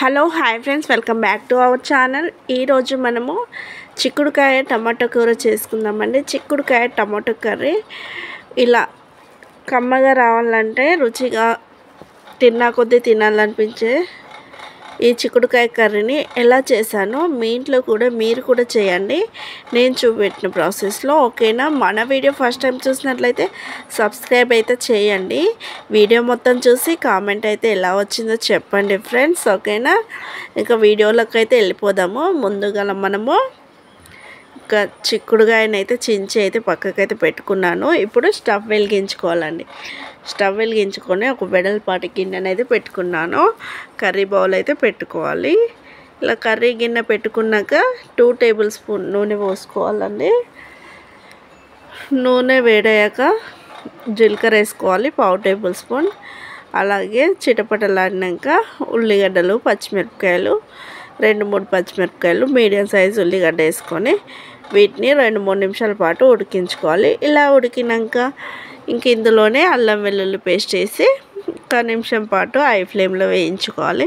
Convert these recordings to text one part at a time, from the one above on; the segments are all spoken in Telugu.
Hello hi friends. Welcome back to our channel. ఈరోజు మనము చిక్కుడుకాయ టమాటో కూర చేసుకుందామండి. చిక్కుడుకాయ టమాటో కర్రీ ఇలా కమ్మగా రావాలంటే రుచిగా తిన్నా కొద్దీ తినాలనిపించే ఈ చిక్కుడుకాయ కర్రీని ఎలా చేశానో మీ ఇంట్లో కూడా మీరు కూడా చేయండి. నేను చూపెట్టిన ప్రాసెస్లో ఓకేనా? మన వీడియో ఫస్ట్ టైం చూసినట్లయితే సబ్స్క్రైబ్ అయితే చేయండి. వీడియో మొత్తం చూసి కామెంట్ అయితే ఎలా వచ్చిందో చెప్పండి ఫ్రెండ్స్ ఓకేనా? ఇంకా వీడియోలోకి అయితే వెళ్ళిపోదాము. ముందుగా మనము ఒక చిక్కుడుగాయనైతే చించి అయితే పక్కకైతే పెట్టుకున్నాను. ఇప్పుడు స్టవ్ వెలిగించుకోవాలండి. స్టవ్ వెలిగించుకొని ఒక వెడల్పాటి గిన్నెనైతే పెట్టుకున్నాను. కర్రీ బౌల్ అయితే పెట్టుకోవాలి. ఇలా కర్రీ గిన్నె పెట్టుకున్నాక టూ టేబుల్ స్పూన్ నూనె పోసుకోవాలండి. నూనె వేడయ్యాక జీలకర్ర వేసుకోవాలి పావు టేబుల్ స్పూన్. అలాగే చిటపటలాడినాక ఉల్లిగడ్డలు పచ్చిమిరపకాయలు రెండు మూడు పచ్చిమిరపకాయలు మీడియం సైజు ఉల్లిగడ్డ వేసుకొని వీటిని రెండు మూడు నిమిషాల పాటు ఉడికించుకోవాలి. ఇలా ఉడికినాక ఇంక ఇందులోనే అల్లం వెల్లుల్లి పేస్ట్ వేసి ఒక నిమిషం పాటు హై ఫ్లేమ్లో వేయించుకోవాలి.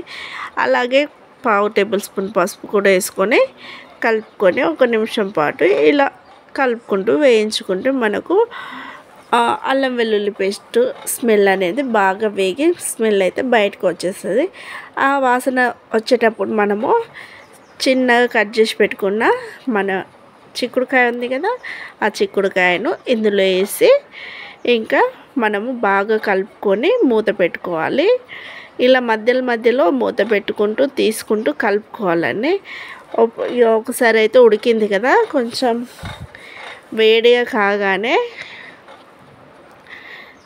అలాగే పావు టేబుల్ స్పూన్ పసుపు కూడా వేసుకొని కలుపుకొని ఒక నిమిషం పాటు ఇలా కలుపుకుంటూ వేయించుకుంటే మనకు అల్లం వెల్లుల్లి పేస్ట్ స్మెల్ అనేది బాగా వేగి స్మెల్ అయితే బయటకు వచ్చేస్తుంది. ఆ వాసన వచ్చేటప్పుడు మనము చిన్నగా కట్ చేసి పెట్టుకున్న మన చిక్కుడుకాయ ఉంది కదా ఆ చిక్కుడుకాయను ఇందులో వేసి ఇంకా మనము బాగా కలుపుకొని మూత పెట్టుకోవాలి. ఇలా మధ్యలో మధ్యలో మూత పెట్టుకుంటూ తీసుకుంటూ కలుపుకోవాలండి. ఒకసారి అయితే ఉడికింది కదా కొంచెం వేడిగా కాగానే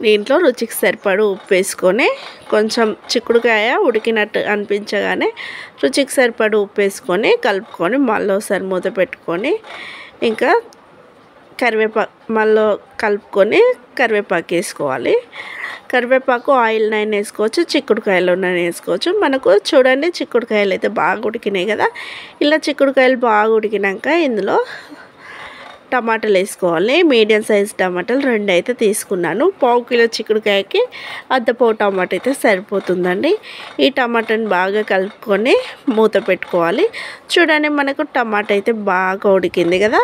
దీంట్లో రుచికి సరిపడు ఉప్పు వేసుకొని కొంచెం చిక్కుడుకాయ ఉడికినట్టు అనిపించగానే రుచికి సరిపడు ఉప్పు వేసుకొని కలుపుకొని మళ్ళీ ఒకసారి మూత పెట్టుకొని ఇంకా కరివేపాకు మళ్ళీ కలుపుకొని కరివేపాకు వేసుకోవాలి. కరివేపాకు ఆయిల్ నైన్ వేసుకోవచ్చు చిక్కుడుకాయలు నైన్ వేసుకోవచ్చు. మనకు చూడండి చిక్కుడుకాయలు అయితే బాగా ఉడికినాయి కదా. ఇలా చిక్కుడుకాయలు బాగా ఉడికినాక ఇందులో టమాటాలు వేసుకోవాలి. మీడియం సైజ్ టమాటాలు రెండు అయితే తీసుకున్నాను. పావు కిలో చిక్కుడుకాయకి అర్ధ టమాటా అయితే సరిపోతుందండి. ఈ టమాటాని బాగా కలుపుకొని మూత పెట్టుకోవాలి. చూడండి మనకు టమాటా అయితే బాగా ఉడికింది కదా.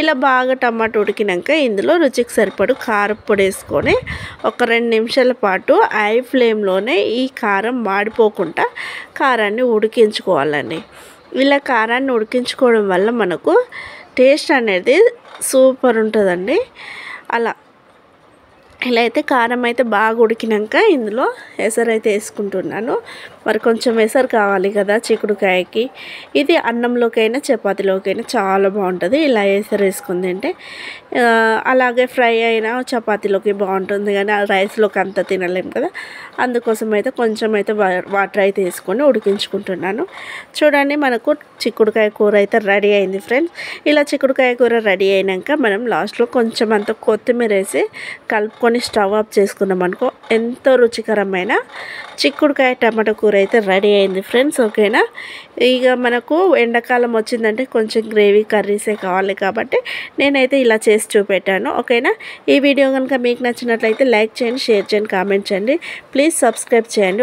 ఇలా బాగా టమాటా ఉడికినాక ఇందులో రుచికి సరిపడు కారపొడి వేసుకొని ఒక రెండు నిమిషాల పాటు హై ఫ్లేమ్లోనే ఈ కారం మాడిపోకుండా కారాన్ని ఉడికించుకోవాలండి. ఇలా కారాన్ని ఉడికించుకోవడం వల్ల మనకు టేస్ట్ అనేది సూపర్ ఉంటుందండి. అలా. ఇలా అయితే కారం అయితే బాగా ఉడికినాక ఇందులో ఎసరు అయితే వేసుకుంటున్నాను. మరి కొంచెం ఎసరు కావాలి కదా చిక్కుడుకాయకి. ఇది అన్నంలోకైనా చపాతీలోకైనా చాలా బాగుంటుంది. ఇలా ఎసరు వేసుకుంది తింటే అలాగే ఫ్రై అయినా చపాతీలోకి బాగుంటుంది కానీ రైస్లోకి అంత తినలేము కదా. అందుకోసం అయితే కొంచెం అయితే వాటర్ అయితే వేసుకొని ఉడికించుకుంటున్నాను. చూడండి మనకు చిక్కుడుకాయ కూర అయితే రెడీ అయింది ఫ్రెండ్స్. ఇలా చిక్కుడుకాయ కూర రెడీ అయినాక మనం లాస్ట్లో కొంచెం అంత కొత్తిమీర వేసి కలుపుకొని స్టవ్ ఆఫ్ చేసుకున్నాం అనుకో ఎంతో రుచికరమైన చిక్కుడుకాయ టమాటో కూర అయితే రెడీ అయింది ఫ్రెండ్స్ ఓకేనా? ఇక మనకు ఎండాకాలం వచ్చిందంటే కొంచెం గ్రేవీ కర్రీసే కావాలి కాబట్టి నేనైతే ఇలా చేసి చూపెట్టాను ఓకేనా? ఈ వీడియో కనుక మీకు నచ్చినట్లయితే లైక్ చేయండి షేర్ చేయండి కామెంట్ చేయండి. ప్లీజ్ సబ్స్క్రైబ్ చేయండి.